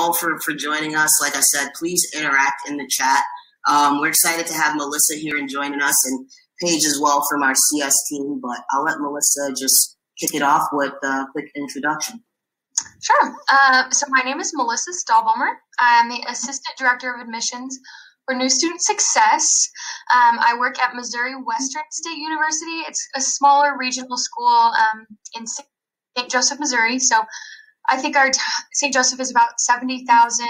all for, for joining us. Like I said, please interact in the chat. Um, we're excited to have Melissa here and joining us and Paige as well from our CS team, but I'll let Melissa just kick it off with a quick introduction. Sure. Uh, so my name is Melissa Stahlbommer. I'm the Assistant Director of Admissions for New Student Success. Um, I work at Missouri Western State University. It's a smaller regional school um, in St. Joseph, Missouri. So I think our St. Joseph is about 70,000,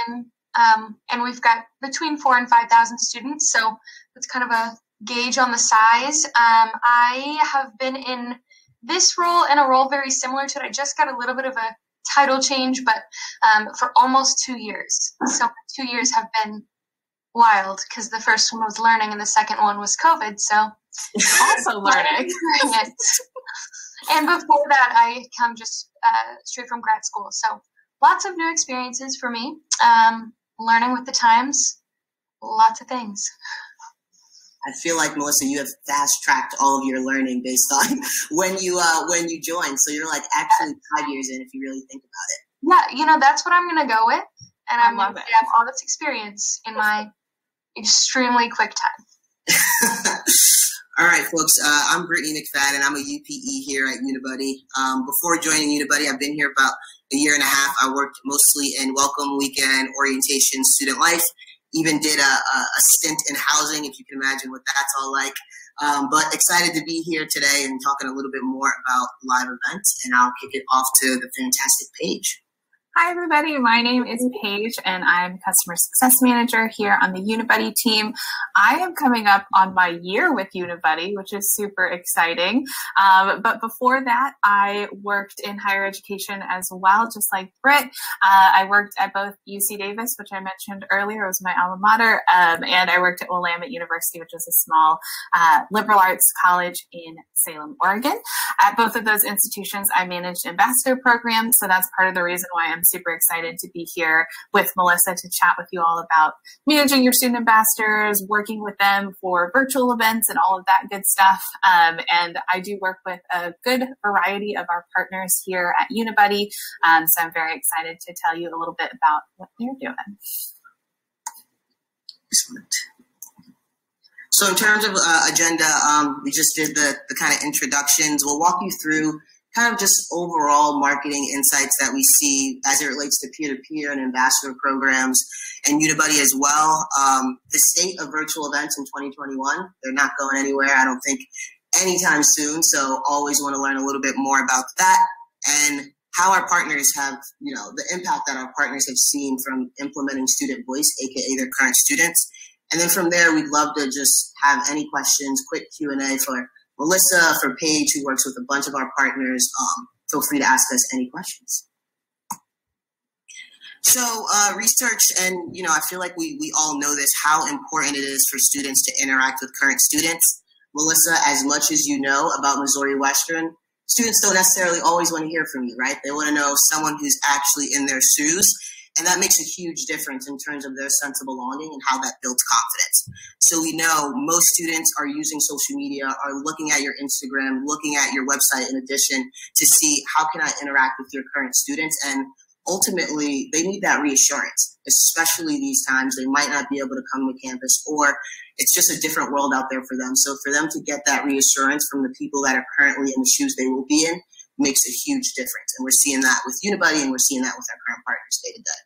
um, and we've got between four and 5,000 students. So it's kind of a gauge on the size. Um, I have been in this role and a role very similar to it. I just got a little bit of a title change, but um, for almost two years. So two years have been wild because the first one was learning and the second one was COVID. So also learning. and before that, I come just uh, straight from grad school. So lots of new experiences for me. Um, learning with the times, lots of things. I feel like Melissa, you have fast tracked all of your learning based on when you uh, when you joined. So you're like actually five years in if you really think about it. Yeah, you know that's what I'm gonna go with, and I'm gonna have all this experience in my extremely quick time. all right, folks. Uh, I'm Brittney McFadden. I'm a UPE here at Unibuddy. Um, before joining Unibuddy, I've been here about a year and a half. I worked mostly in welcome weekend orientation, student life even did a, a, stint in housing, if you can imagine what that's all like. Um, but excited to be here today and talking a little bit more about live events. And I'll kick it off to the fantastic Paige. Hi, everybody. My name is Paige, and I'm Customer Success Manager here on the Unibuddy team. I am coming up on my year with Unibuddy, which is super exciting. Um, but before that, I worked in higher education as well, just like Britt. Uh, I worked at both UC Davis, which I mentioned earlier, was my alma mater, um, and I worked at Willamette University, which is a small uh, liberal arts college in Salem, Oregon. At both of those institutions, I managed ambassador programs, so that's part of the reason why I'm I'm super excited to be here with Melissa to chat with you all about managing your student ambassadors, working with them for virtual events, and all of that good stuff. Um, and I do work with a good variety of our partners here at Unibuddy. Um, so I'm very excited to tell you a little bit about what they're doing. Excellent. So in terms of uh, agenda, um, we just did the, the kind of introductions. We'll walk you through kind of just overall marketing insights that we see as it relates to peer-to-peer and ambassador programs and Unibuddy as well. Um, the state of virtual events in 2021, they're not going anywhere. I don't think anytime soon. So always want to learn a little bit more about that and how our partners have, you know, the impact that our partners have seen from implementing student voice, aka their current students. And then from there, we'd love to just have any questions, quick Q&A for Melissa, for Paige, who works with a bunch of our partners. Um, feel free to ask us any questions. So uh, research, and you know, I feel like we, we all know this, how important it is for students to interact with current students. Melissa, as much as you know about Missouri Western, students don't necessarily always want to hear from you, right? They want to know someone who's actually in their shoes and that makes a huge difference in terms of their sense of belonging and how that builds confidence. So we know most students are using social media, are looking at your Instagram, looking at your website in addition to see how can I interact with your current students. And ultimately, they need that reassurance, especially these times. They might not be able to come to campus or it's just a different world out there for them. So for them to get that reassurance from the people that are currently in the shoes they will be in makes a huge difference. And we're seeing that with Unibuddy and we're seeing that with our current partners day to day.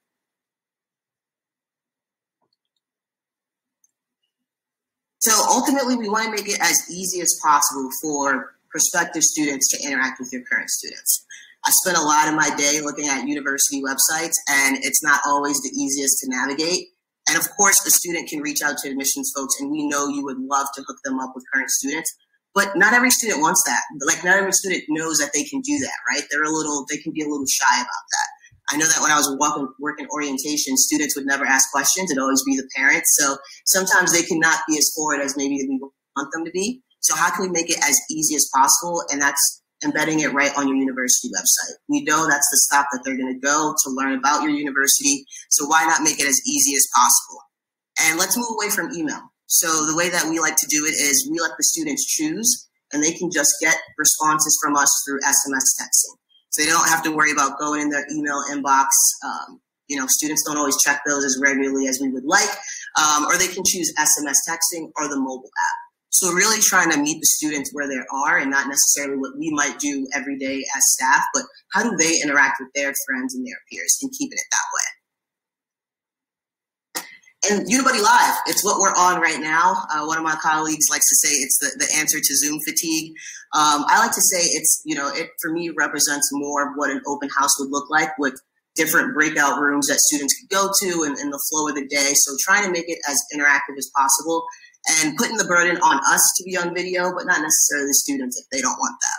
So ultimately, we want to make it as easy as possible for prospective students to interact with your current students. I spend a lot of my day looking at university websites, and it's not always the easiest to navigate. And of course, the student can reach out to admissions folks, and we know you would love to hook them up with current students. But not every student wants that. Like not every student knows that they can do that, right? They're a little, they can be a little shy about that. I know that when I was walking, working orientation, students would never ask questions. It'd always be the parents. So sometimes they cannot be as forward as maybe we want them to be. So how can we make it as easy as possible? And that's embedding it right on your university website. We know that's the stop that they're going to go to learn about your university. So why not make it as easy as possible? And let's move away from email. So the way that we like to do it is we let the students choose and they can just get responses from us through SMS texting. So they don't have to worry about going in their email inbox, um, you know, students don't always check those as regularly as we would like, um, or they can choose SMS texting or the mobile app. So really trying to meet the students where they are and not necessarily what we might do every day as staff, but how do they interact with their friends and their peers and keeping it that way and Unibuddy Live, it's what we're on right now. Uh, one of my colleagues likes to say it's the, the answer to Zoom fatigue. Um, I like to say it's, you know, it for me represents more of what an open house would look like with different breakout rooms that students could go to and, and the flow of the day. So trying to make it as interactive as possible and putting the burden on us to be on video, but not necessarily the students if they don't want that.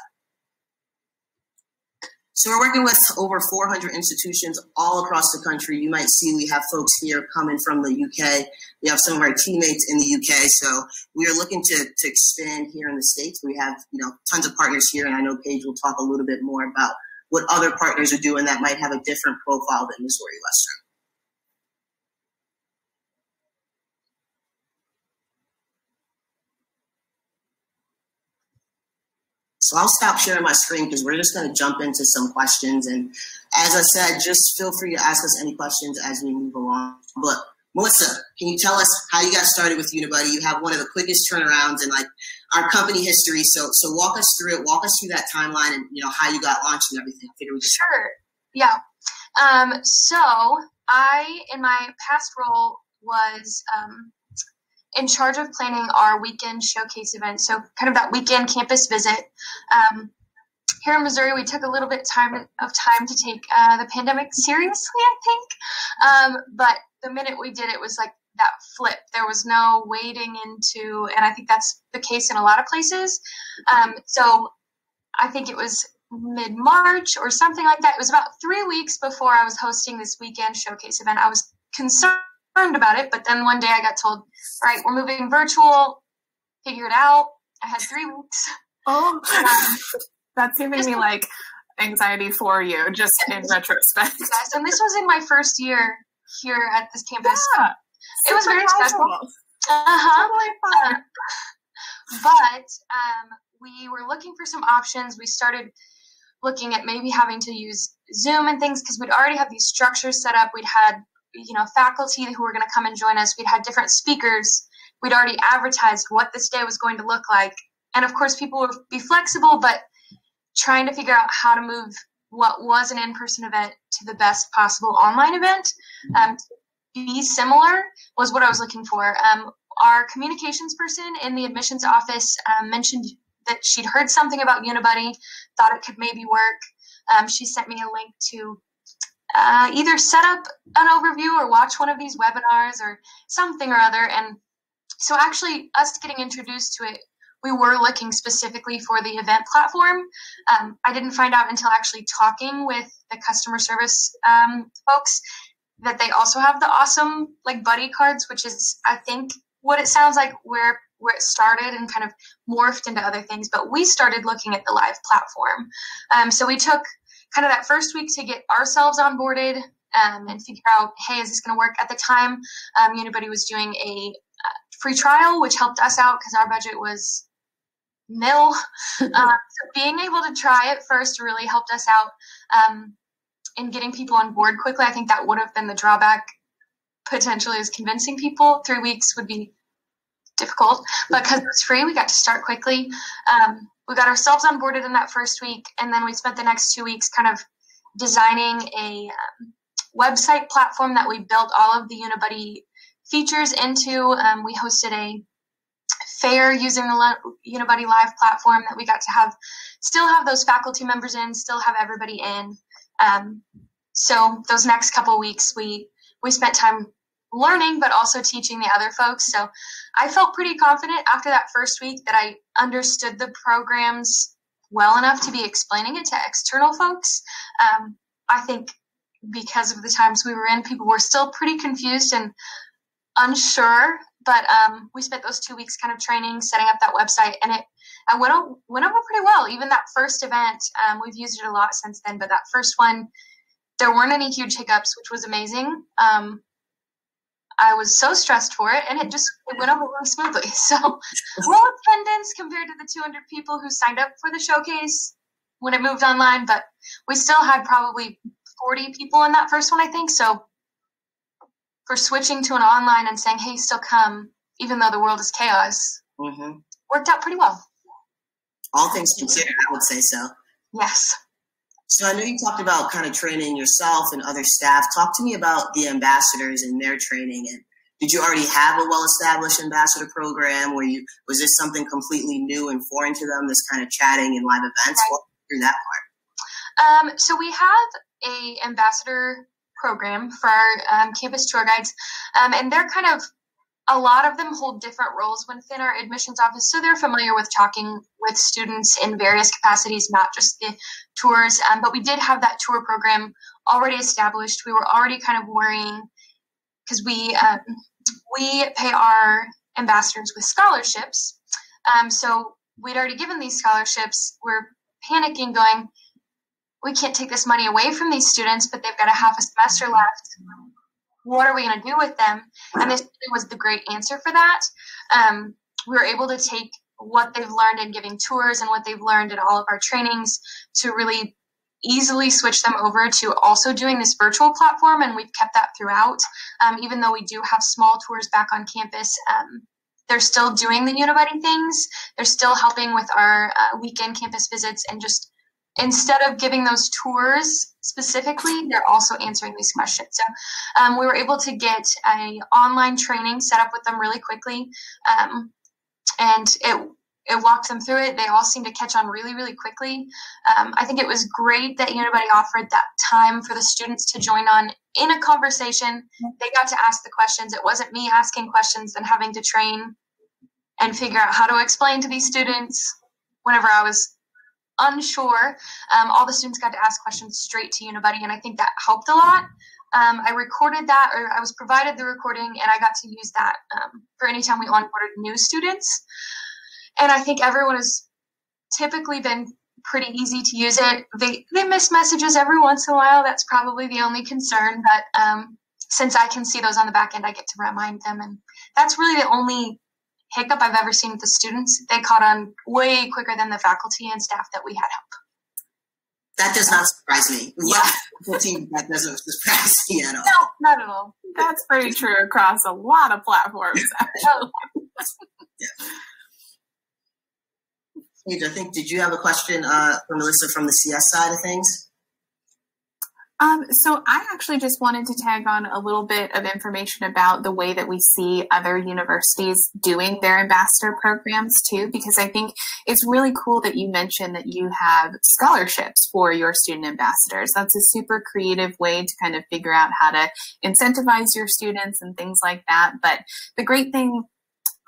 So we're working with over 400 institutions all across the country. You might see we have folks here coming from the UK. We have some of our teammates in the UK. So we are looking to, to expand here in the States. We have, you know, tons of partners here. And I know Paige will talk a little bit more about what other partners are doing that might have a different profile than Missouri Western. So I'll stop sharing my screen because we're just going to jump into some questions. And as I said, just feel free to ask us any questions as we move along. But Melissa, can you tell us how you got started with Unibuddy? You have one of the quickest turnarounds in like our company history. So so walk us through it. Walk us through that timeline and you know how you got launched and everything. Sure. Yeah. Um, so I in my past role was um, in charge of planning our weekend showcase event. So, kind of that weekend campus visit. Um, here in Missouri, we took a little bit time of time to take uh, the pandemic seriously, I think. Um, but the minute we did it was like that flip. There was no wading into, and I think that's the case in a lot of places. Um, so I think it was mid March or something like that. It was about three weeks before I was hosting this weekend showcase event. I was concerned about it. But then one day I got told, all right, we're moving virtual, figure it out. I had three weeks. Oh, that's giving me like anxiety for you, just in retrospect. Yes, and this was in my first year here at this campus. Yeah, it was very special. Uh-huh. Totally uh, but um, we were looking for some options. We started looking at maybe having to use Zoom and things because we'd already have these structures set up. We'd had you know faculty who were going to come and join us. We'd had different speakers. We'd already advertised what this day was going to look like, and of course, people would be flexible, but trying to figure out how to move what was an in-person event to the best possible online event. Um, be similar was what I was looking for. Um, our communications person in the admissions office um, mentioned that she'd heard something about Unibuddy, thought it could maybe work. Um, she sent me a link to uh, either set up an overview or watch one of these webinars or something or other. And so, actually, us getting introduced to it, we were looking specifically for the event platform. Um, I didn't find out until actually talking with the customer service um, folks that they also have the awesome like buddy cards, which is I think what it sounds like where where it started and kind of morphed into other things. But we started looking at the live platform. Um, so we took kind of that first week to get ourselves onboarded um, and figure out, hey, is this going to work? At the time, um, Unibuddy was doing a uh, free trial, which helped us out because our budget was nil. uh, so being able to try it first really helped us out um, in getting people on board quickly. I think that would have been the drawback potentially is convincing people. Three weeks would be difficult, but because it was free, we got to start quickly. Um, we got ourselves onboarded in that first week, and then we spent the next two weeks kind of designing a um, website platform that we built all of the Unibuddy features into. Um, we hosted a fair using the Unibuddy Live platform that we got to have, still have those faculty members in, still have everybody in. Um, so those next couple weeks, we we spent time learning, but also teaching the other folks. So I felt pretty confident after that first week that I understood the programs well enough to be explaining it to external folks. Um, I think because of the times we were in, people were still pretty confused and unsure. But um, we spent those two weeks kind of training, setting up that website, and it I went went over pretty well. Even that first event, um, we've used it a lot since then. But that first one, there weren't any huge hiccups, which was amazing. Um, I was so stressed for it, and it just it went over really smoothly. So, low attendance compared to the 200 people who signed up for the showcase when it moved online, but we still had probably 40 people in that first one, I think. So for switching to an online and saying, hey, still come, even though the world is chaos, mm-hmm. worked out pretty well. All things considered, I would say so. Yes. So I know you talked about kind of training yourself and other staff. Talk to me about the ambassadors and their training. And did you already have a well-established ambassador program? Where you was this something completely new and foreign to them? This kind of chatting and live events. Right. through that part. Um, so we have a ambassador program for our um, campus tour guides, um, and they're kind of a lot of them hold different roles within our admissions office, so they're familiar with talking with students in various capacities, not just the tours. Um, but we did have that tour program already established. We were already kind of worrying because we um, we pay our ambassadors with scholarships. Um, so we'd already given these scholarships. We're panicking, going, we can't take this money away from these students, but they've got a half a semester left what are we going to do with them? And this was the great answer for that. Um, we were able to take what they've learned in giving tours and what they've learned in all of our trainings to really easily switch them over to also doing this virtual platform and we've kept that throughout um, even though we do have small tours back on campus um, they're still doing the unibuddy things they're still helping with our uh, weekend campus visits and just instead of giving those tours specifically, they're also answering these questions. So um, we were able to get a online training set up with them really quickly, um, and it it walked them through it. They all seemed to catch on really, really quickly. Um, I think it was great that Unibuddy offered that time for the students to join on in a conversation. They got to ask the questions. It wasn't me asking questions and having to train and figure out how to explain to these students whenever I was unsure, um, all the students got to ask questions straight to Unibuddy, and I think that helped a lot. Um, I recorded that, or I was provided the recording, and I got to use that um, for any time we onboarded new students. And I think everyone has typically been pretty easy to use it. They they miss messages every once in a while. That's probably the only concern, but um, since I can see those on the back end, I get to remind them, and that's really the only hiccup I've ever seen with the students. They caught on way quicker than the faculty and staff that we had help. That does not surprise me. Yeah, that doesn't surprise me at all. No, not at all. That's pretty true across a lot of platforms. yeah. I think, did you have a question uh, for Melissa from the CS side of things? Um, so I actually just wanted to tag on a little bit of information about the way that we see other universities doing their ambassador programs too, because I think it's really cool that you mentioned that you have scholarships for your student ambassadors. That's a super creative way to kind of figure out how to incentivize your students and things like that. But the great thing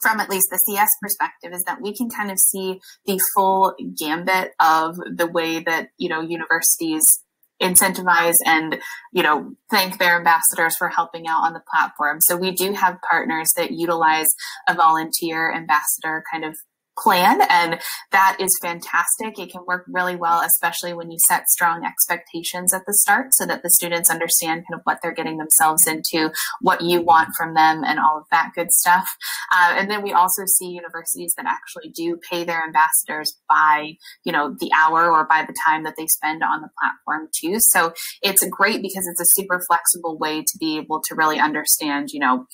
from at least the CS perspective is that we can kind of see the full gambit of the way that, you know, universities incentivize and you know thank their ambassadors for helping out on the platform. So we do have partners that utilize a volunteer ambassador kind of plan and that is fantastic. It can work really well especially when you set strong expectations at the start so that the students understand kind of what they're getting themselves into what you want from them and all of that good stuff. Uh, and then we also see universities that actually do pay their ambassadors by you know the hour or by the time that they spend on the platform too. So it's great because it's a super flexible way to be able to really understand you know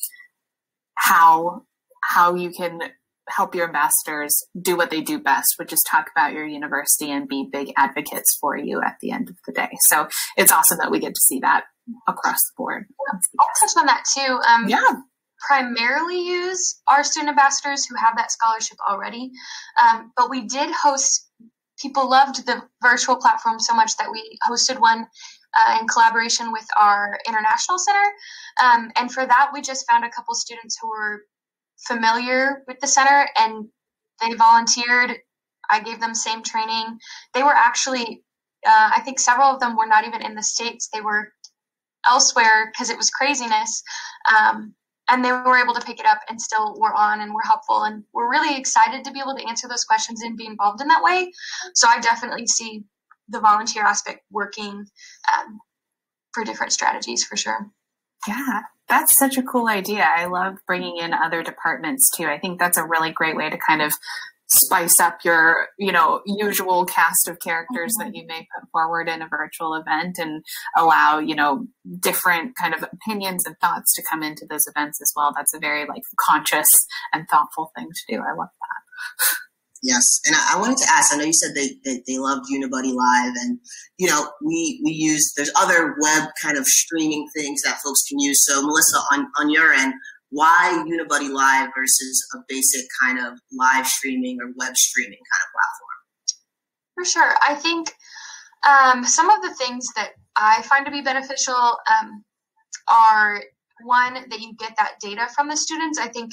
how how you can help your ambassadors do what they do best, which is talk about your university and be big advocates for you at the end of the day. So it's awesome that we get to see that across the board. I'll touch on that too. Um, yeah. Primarily use our student ambassadors who have that scholarship already, um, but we did host. People loved the virtual platform so much that we hosted one uh, in collaboration with our international center. Um, and for that, we just found a couple students who were familiar with the center and they volunteered. I gave them same training. They were actually, uh, I think several of them were not even in the States. They were elsewhere because it was craziness. Um, and they were able to pick it up and still were on and were helpful. And we're really excited to be able to answer those questions and be involved in that way. So I definitely see the volunteer aspect working um, for different strategies for sure. Yeah, that's such a cool idea. I love bringing in other departments too. I think that's a really great way to kind of spice up your, you know, usual cast of characters that mm-hmm. you may put forward in a virtual event and allow, you know, different kind of opinions and thoughts to come into those events as well. That's a very like conscious and thoughtful thing to do. I love that. Yes, and I, I, wanted to ask. I know you said they, they, they loved Unibuddy Live, and you know we we use there's other web kind of streaming things that folks can use. So Melissa, on on your end, why Unibuddy Live versus a basic kind of live streaming or web streaming kind of platform? For sure, I think um, some of the things that I find to be beneficial um, are one that you get that data from the students. I think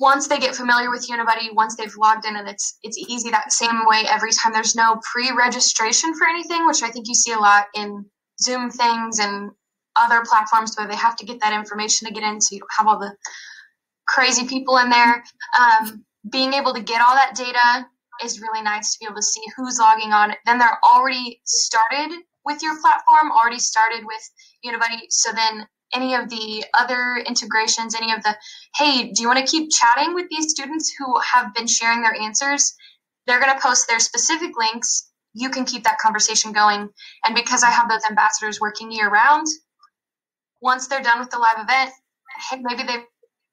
once they get familiar with Unibuddy, once they've logged in, and it's it's easy that same way every time. There's no pre-registration for anything, which I think you see a lot in Zoom things and other platforms where they have to get that information to get in, so you don't have all the crazy people in there. Um, being able to get all that data is really nice to be able to see who's logging on. Then they're already started with your platform, already started with Unibuddy. So then any of the other integrations, any of the, hey, do you want to keep chatting with these students who have been sharing their answers? They're going to post their specific links. You can keep that conversation going. And because I have those ambassadors working year round, once they're done with the live event, hey, maybe they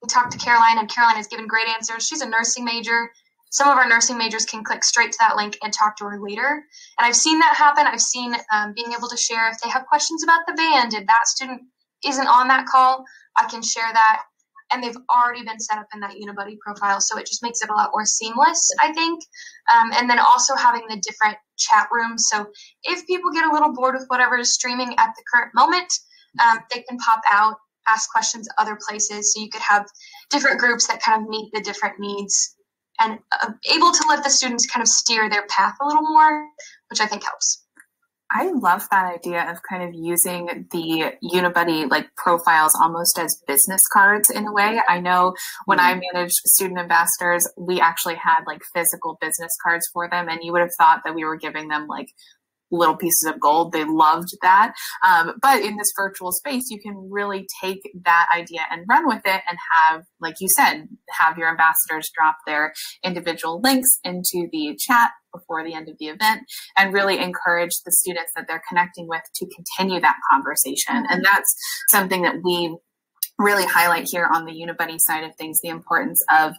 talked to Caroline and Caroline has given great answers. She's a nursing major. Some of our nursing majors can click straight to that link and talk to her later. And I've seen that happen. I've seen um, being able to share if they have questions about the band and that student isn't on that call, I can share that. And they've already been set up in that Unibuddy profile. So it just makes it a lot more seamless, I think. Um, and then also having the different chat rooms. So if people get a little bored with whatever is streaming at the current moment, um, they can pop out, ask questions other places. So you could have different groups that kind of meet the different needs and uh, able to let the students kind of steer their path a little more, which I think helps. I love that idea of kind of using the Unibuddy like profiles almost as business cards in a way. I know when mm-hmm. I managed student ambassadors, we actually had like physical business cards for them, and you would have thought that we were giving them like little pieces of gold. They loved that. Um, but in this virtual space, you can really take that idea and run with it and have, like you said, have your ambassadors drop their individual links into the chat before the end of the event and really encourage the students that they're connecting with to continue that conversation. And that's something that we really highlight here on the Unibuddy side of things the importance of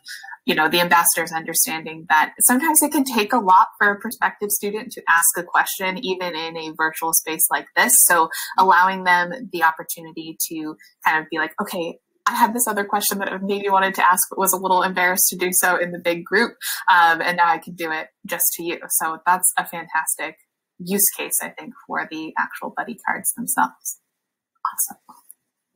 you know the ambassadors understanding that sometimes it can take a lot for a prospective student to ask a question even in a virtual space like this so allowing them the opportunity to kind of be like okay I had this other question that I maybe wanted to ask, but was a little embarrassed to do so in the big group. Um, and now I can do it just to you. So that's a fantastic use case, I think, for the actual buddy cards themselves. Awesome.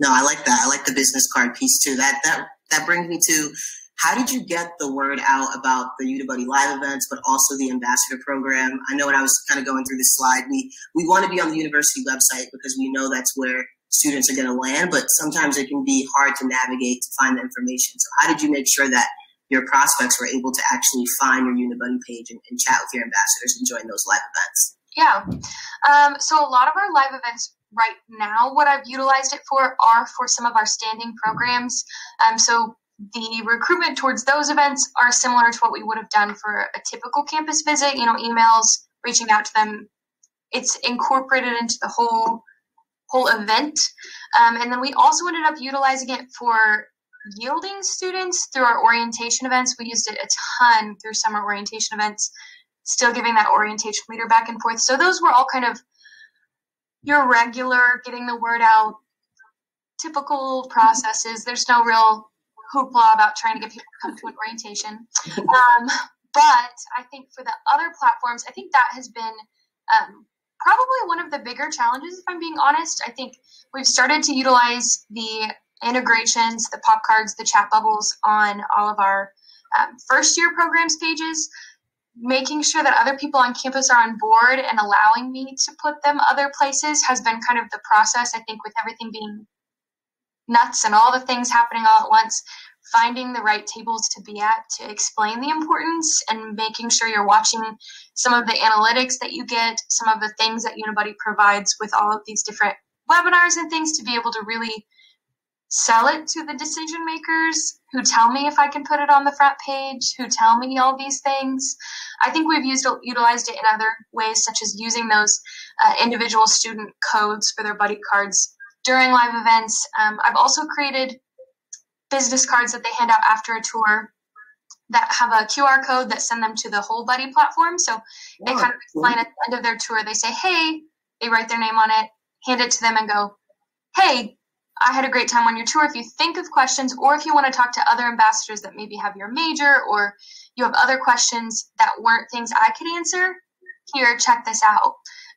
No, I like that. I like the business card piece too. That that that brings me to how did you get the word out about the Unibuddy live events, but also the ambassador program? I know when I was kind of going through this slide, we we want to be on the university website because we know that's where students are going to land, but sometimes it can be hard to navigate to find the information. So how did you make sure that your prospects were able to actually find your Unibuddy page and, and chat with your ambassadors and join those live events? Yeah. Um, so a lot of our live events right now, what I've utilized it for are for some of our standing programs. Um, so the recruitment towards those events are similar to what we would have done for a typical campus visit, you know, emails, reaching out to them. It's incorporated into the whole whole event. Um, and then we also ended up utilizing it for yielding students through our orientation events. We used it a ton through summer orientation events, still giving that orientation leader back and forth. So those were all kind of your regular getting the word out, typical processes. There's no real hoopla about trying to get people to come to an orientation. Um, but I think for the other platforms, I think that has been um, probably one of the bigger challenges, if I'm being honest. I think we've started to utilize the integrations, the pop cards, the chat bubbles on all of our um, first year programs pages making sure that other people on campus are on board and allowing me to put them other places has been kind of the process. I think with everything being nuts and all the things happening all at once, finding the right tables to be at to explain the importance and making sure you're watching some of the analytics that you get, some of the things that Unibuddy provides with all of these different webinars and things to be able to really sell it to the decision makers who tell me if I can put it on the front page, who tell me all these things. I think we've used utilized it in other ways, such as using those uh, individual student codes for their buddy cards during live events. Um, I've also created business cards that they hand out after a tour that have a QR code that send them to the whole buddy platform. So they kind of explain at the end of their tour, they say, hey, they write their name on it, hand it to them and go, hey, I had a great time on your tour. If you think of questions or if you want to talk to other ambassadors that maybe have your major or you have other questions that weren't things I could answer, here, check this out.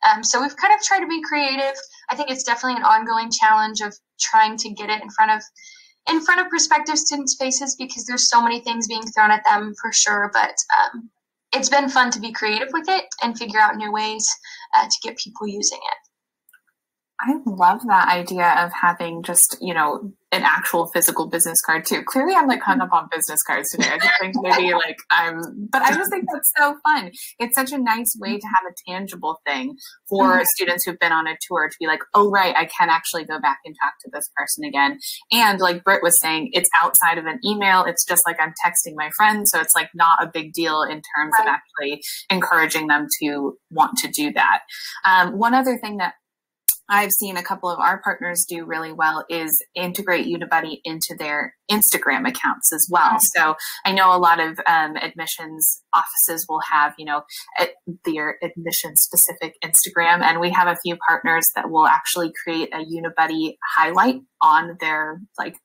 Um, so we've kind of tried to be creative. I think it's definitely an ongoing challenge of trying to get it in front of in front of prospective students' faces because there's so many things being thrown at them for sure. But um, it's been fun to be creative with it and figure out new ways uh, to get people using it. I love that idea of having just, you know, an actual physical business card too. Clearly I'm like hung up on business cards today. I just think maybe like I'm, but I just think that's so fun. It's such a nice way to have a tangible thing for mm-hmm. students who've been on a tour to be like, oh, right, I can actually go back and talk to this person again. And like Britt was saying, it's outside of an email. It's just like I'm texting my friend. So it's like not a big deal in terms right. of actually encouraging them to want to do that. Um, one other thing that I've seen a couple of our partners do really well is integrate Unibuddy into their Instagram accounts as well. So I know a lot of um, admissions offices will have, you know, their admission specific Instagram, and we have a few partners that will actually create a Unibuddy highlight on their like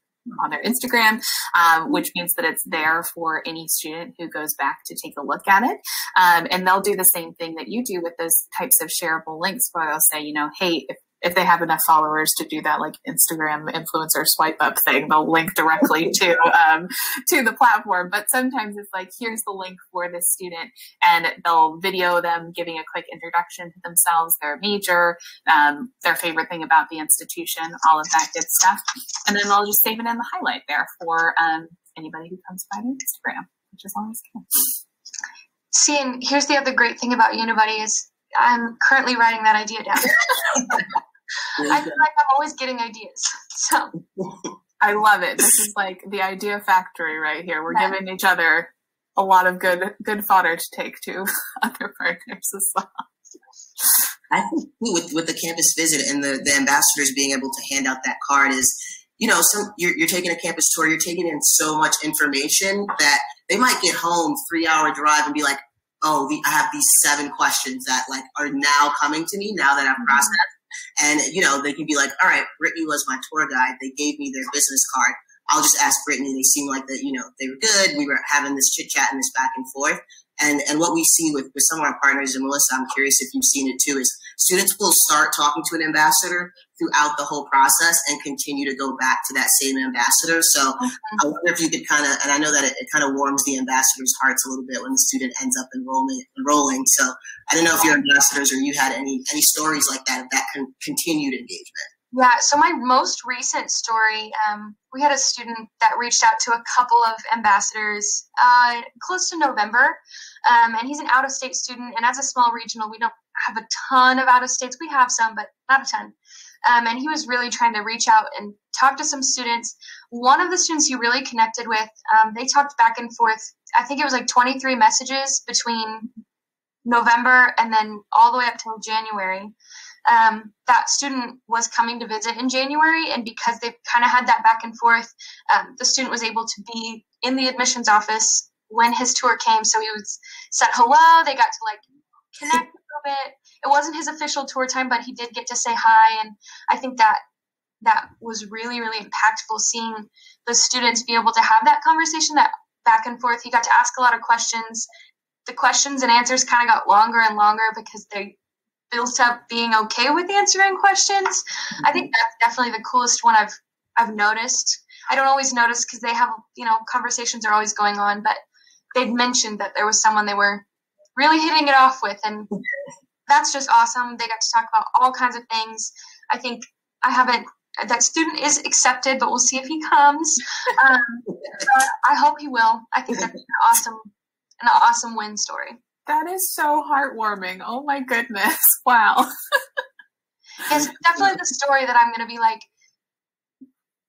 on their Instagram, um, which means that it's there for any student who goes back to take a look at it. Um, and they'll do the same thing that you do with those types of shareable links where they'll say, you know, hey, if if they have enough followers to do that like Instagram influencer swipe up thing, they'll link directly to um, to the platform. But sometimes it's like, here's the link for this student, and they'll video them giving a quick introduction to themselves, their major, um, their favorite thing about the institution, all of that good stuff, and then they'll just save it in the highlight there for um, anybody who comes by their Instagram, which is always cool. See, and here's the other great thing about Unibuddy is I'm currently writing that idea down. I feel like I'm always getting ideas. So I love it. This is like the idea factory right here. We're yeah. giving each other a lot of good good fodder to take to other partners as well. I think with with the campus visit and the, the ambassadors being able to hand out that card is, you know, some you're, you're taking a campus tour, you're taking in so much information that they might get home three hour drive and be like, oh, the, I have these seven questions that like are now coming to me now that I've mm-hmm. processed. And you know, they can be like, all right, Brittney was my tour guide. They gave me their business card. I'll just ask Brittney. They seem like that, you know, they were good. We were having this chit chat and this back and forth. And and what we see with, with some of our partners, and Melissa, I'm curious if you've seen it too, is students will start talking to an ambassador throughout the whole process and continue to go back to that same ambassador. So mm-hmm. I wonder if you could kind of, and I know that it, it, kind of warms the ambassadors' hearts a little bit when the student ends up enrolling. enrolling. So I don't know if your ambassadors or you had any any stories like that of that con- continued engagement. Yeah, so my most recent story, um, we had a student that reached out to a couple of ambassadors uh, close to November, um, and he's an out of state student. And as a small regional, we don't have a ton of out of states. We have some, but not a ton. Um, and he was really trying to reach out and talk to some students. One of the students he really connected with, um, they talked back and forth. I think it was like 23 messages between November and then all the way up till January. Um, that student was coming to visit in January, and because they kind of had that back and forth, um, the student was able to be in the admissions office when his tour came. So he was said hello. They got to like connect little bit it wasn't his official tour time, but he did get to say hi, and I think that that was really really impactful seeing the students be able to have that conversation that back and forth. He got to ask a lot of questions. The questions and answers kind of got longer and longer because they built up being okay with answering questions. I think that's definitely the coolest one i've i've noticed. I don't always notice because they have you know conversations are always going on but they'd mentioned that there was someone they were really hitting it off with and that's just awesome. They got to talk about all kinds of things. I think I haven't. That student is accepted, but we'll see if he comes. Um, I hope he will. I think that's an awesome, an awesome win story. That is so heartwarming. Oh my goodness! Wow. it's definitely the story that I'm going to be like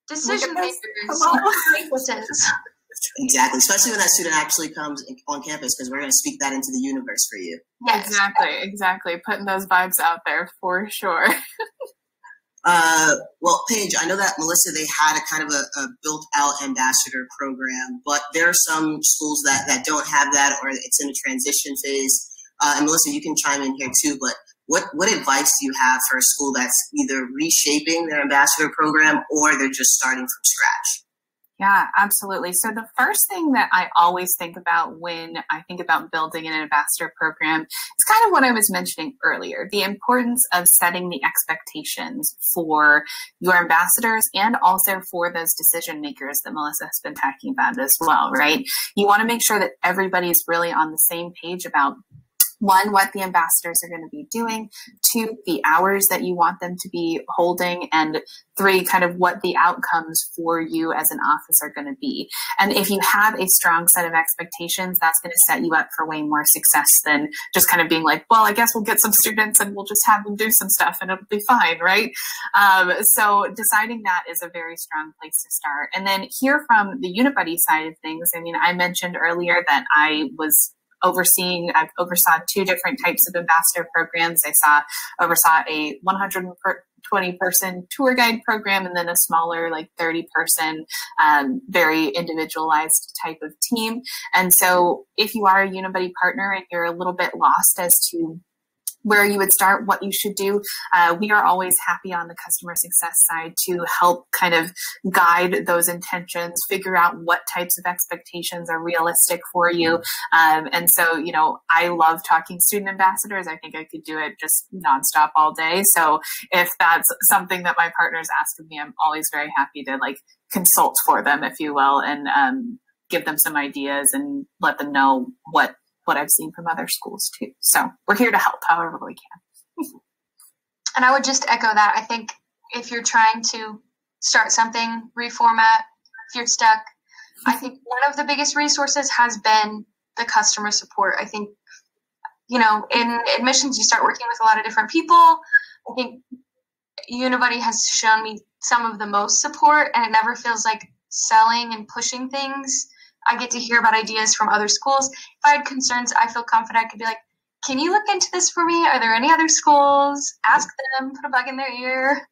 decision makers, Exactly, especially when that student actually comes on campus because we're going to speak that into the universe for you. Yes. Exactly, exactly. Putting those vibes out there for sure. uh, well, Paige, I know that Melissa, they had a kind of a, a, built out ambassador program, but there are some schools that, that don't have that or it's in a transition phase. Uh, and Melissa, you can chime in here too, but what, what advice do you have for a school that's either reshaping their ambassador program or they're just starting from scratch? Yeah, absolutely. So the first thing that I always think about when I think about building an ambassador program is kind of what I was mentioning earlier, the importance of setting the expectations for your ambassadors and also for those decision makers that Melissa has been talking about as well, right? You want to make sure that everybody's really on the same page about one, what the ambassadors are going to be doing, two, the hours that you want them to be holding, and three, kind of what the outcomes for you as an office are going to be. And if you have a strong set of expectations, that's going to set you up for way more success than just kind of being like, well, I guess we'll get some students and we'll just have them do some stuff and it'll be fine, right? Um, so deciding that is a very strong place to start. And then here from the Unibuddy side of things, I mean, I mentioned earlier that I was overseeing, I oversaw two different types of ambassador programs. I saw, oversaw a 120 person tour guide program and then a smaller, like 30 person, um, very individualized type of team. And so if you are a Unibuddy partner and you're a little bit lost as to where you would start, what you should do. Uh, we are always happy on the customer success side to help kind of guide those intentions, figure out what types of expectations are realistic for you. Um, and so, you know, I love talking student ambassadors. I think I could do it just nonstop all day. So if that's something that my partners ask of me, I'm always very happy to like consult for them, if you will, and um, give them some ideas and let them know what what I've seen from other schools too. So we're here to help however we can. and I would just echo that. I think if you're trying to start something, reformat, if you're stuck, I think one of the biggest resources has been the customer support. I think, you know, in admissions, you start working with a lot of different people. I think Unibuddy has shown me some of the most support, and it never feels like selling and pushing things. I get to hear about ideas from other schools. If I had concerns, I feel confident I could be like, can you look into this for me? Are there any other schools? Ask them, put a bug in their ear.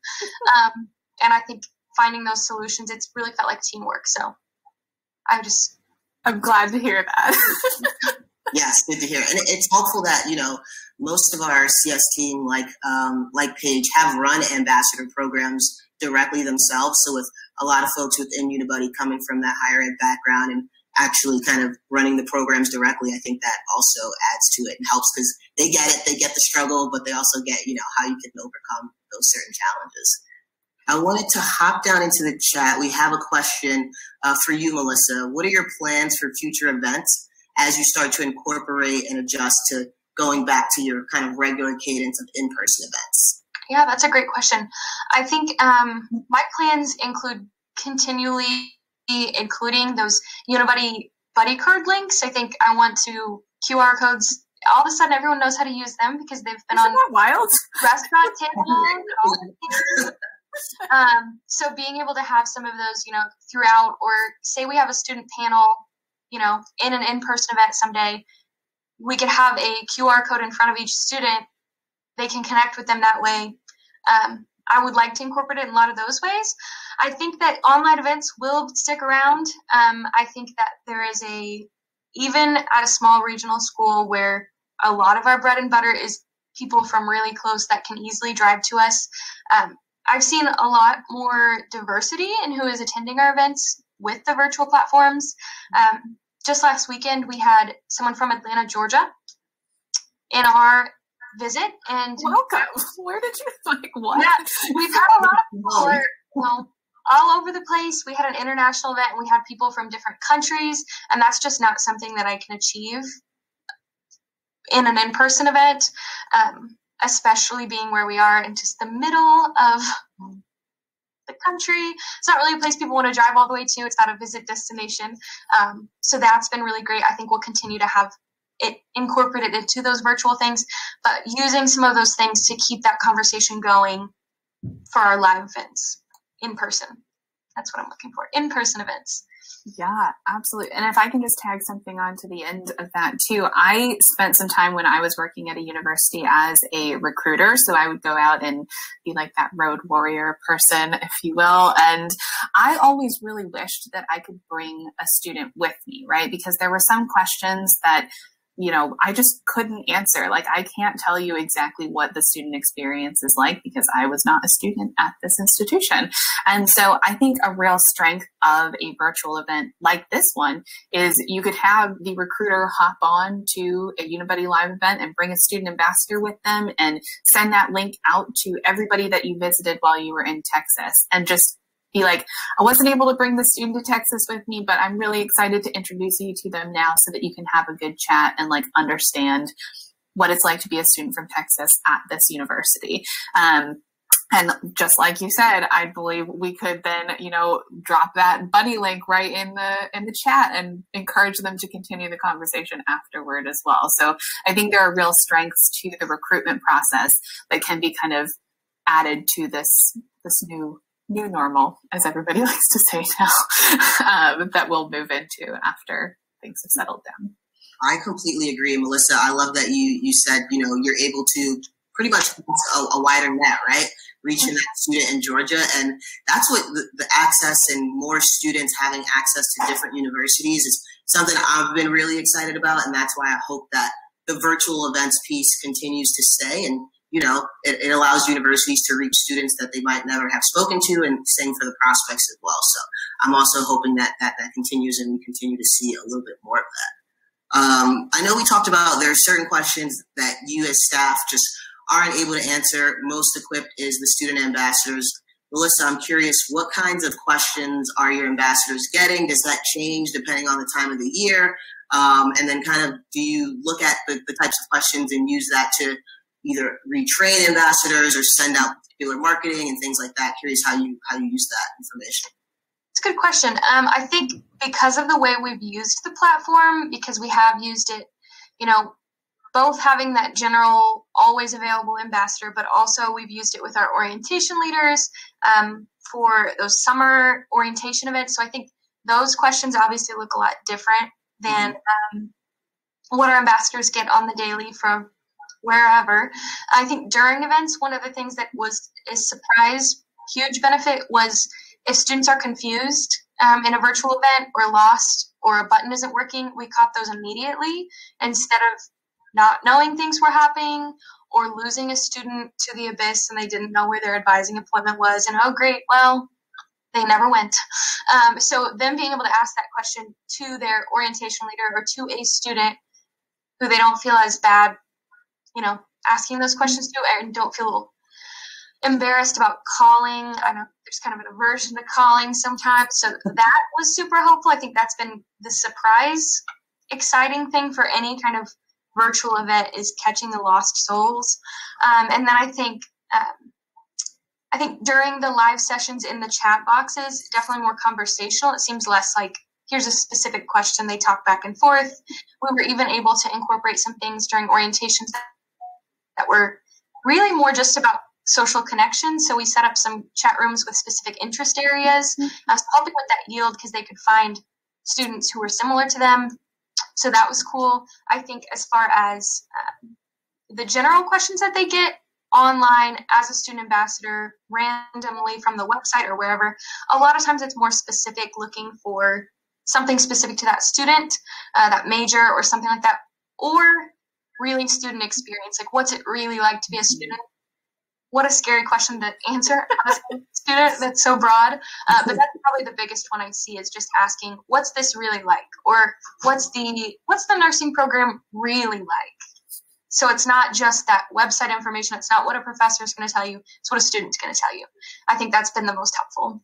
Um, and I think finding those solutions, it's really felt like teamwork. So I'm just. I'm glad to hear that. yes, good to hear. And it's helpful that, you know, most of our CS team, like um, like Paige, have run ambassador programs directly themselves. So with a lot of folks within Unibuddy coming from that higher ed background and actually kind of running the programs directly, I think that also adds to it and helps because they get it, they get the struggle, but they also get, you know, how you can overcome those certain challenges. I wanted to hop down into the chat. We have a question uh, for you, Melissa. What are your plans for future events as you start to incorporate and adjust to going back to your kind of regular cadence of in-person events? Yeah, that's a great question. I think um, my plans include continually including those Unibuddy buddy card links. I think I want to QR codes. All of a sudden, everyone knows how to use them because they've been Isn't on wild restaurant tables. um, so being able to have some of those, you know, throughout, or say we have a student panel, you know, in an in-person event someday, we could have a QR code in front of each student. They can connect with them that way. Um, I would like to incorporate it in a lot of those ways. I think that online events will stick around. Um, I think that there is a, even at a small regional school where a lot of our bread and butter is people from really close that can easily drive to us. Um, I've seen a lot more diversity in who is attending our events with the virtual platforms. Um, just last weekend, we had someone from Atlanta, Georgia, in our visit and welcome. Where did you like what? Yeah, we've had a lot of people all over the place. We had an international event and we had people from different countries, and that's just not something that I can achieve in an in-person event, um, especially being where we are in just the middle of the country. It's not really a place people want to drive all the way to. It's not a visit destination. Um, so that's been really great. I think we'll continue to have it incorporated into those virtual things, but using some of those things to keep that conversation going for our live events in person. That's what I'm looking for. In person events. Yeah, absolutely. And if I can just tag something on to the end of that too, I spent some time when I was working at a university as a recruiter. So I would go out and be like that road warrior person, if you will. And I always really wished that I could bring a student with me, right? Because there were some questions that you know, I just couldn't answer. Like, I can't tell you exactly what the student experience is like because I was not a student at this institution. And so I think a real strength of a virtual event like this one is you could have the recruiter hop on to a Unibuddy Live event and bring a student ambassador with them and send that link out to everybody that you visited while you were in Texas and just be like, I wasn't able to bring the student to Texas with me, but I'm really excited to introduce you to them now so that you can have a good chat and like understand what it's like to be a student from Texas at this university. Um, and just like you said, I believe we could then, you know, drop that buddy link right in the in the chat and encourage them to continue the conversation afterward as well. So I think there are real strengths to the recruitment process that can be kind of added to this this new new normal, as everybody likes to say now, um, that we'll move into after things have settled down. I completely agree, Melissa. I love that you you said you know you're able to pretty much a, a wider net, right? Reaching that student in Georgia, and that's what the, the access and more students having access to different universities is something I've been really excited about, and that's why I hope that the virtual events piece continues to stay and you know, it, it, allows universities to reach students that they might never have spoken to, and same for the prospects as well. So I'm also hoping that that, that continues and we continue to see a little bit more of that. Um, I know we talked about there are certain questions that you as staff just aren't able to answer. Most equipped is the student ambassadors. Melissa, I'm curious, what kinds of questions are your ambassadors getting? Does that change depending on the time of the year? Um, and then kind of do you look at the, the types of questions and use that to either retrain ambassadors or send out particular marketing and things like that. Curious how you how you use that information. It's a good question. Um, I think because of the way we've used the platform, because we have used it, you know, both having that general always available ambassador, but also we've used it with our orientation leaders um, for those summer orientation events. So I think those questions obviously look a lot different than mm-hmm. um, what our ambassadors get on the daily from wherever. I think during events, one of the things that was a surprise, huge benefit was if students are confused um, in a virtual event or lost or a button isn't working, we caught those immediately instead of not knowing things were happening or losing a student to the abyss and they didn't know where their advising appointment was. And oh, great, well, they never went. Um, so, them being able to ask that question to their orientation leader or to a student who they don't feel as bad you know, asking those questions too, and don't feel embarrassed about calling. I know there's kind of an aversion to calling sometimes. So that was super helpful. I think that's been the surprise exciting thing for any kind of virtual event is catching the lost souls. Um, and then I think um, I think during the live sessions in the chat boxes, definitely more conversational. It seems less like here's a specific question they talk back and forth. We were even able to incorporate some things during orientations that were really more just about social connection. So we set up some chat rooms with specific interest areas, mm-hmm. uh, helping with that yield because they could find students who were similar to them. So that was cool. I think as far as um, the general questions that they get online as a student ambassador randomly from the website or wherever, a lot of times it's more specific looking for something specific to that student, uh, that major or something like that. Or really student experience. Like, what's it really like to be a student? What a scary question to answer as a student. That's so broad. Uh, but that's probably the biggest one I see is just asking, what's this really like? Or what's the what's the nursing program really like? So it's not just that website information. It's not what a professor is going to tell you. It's what a student's going to tell you. I think that's been the most helpful.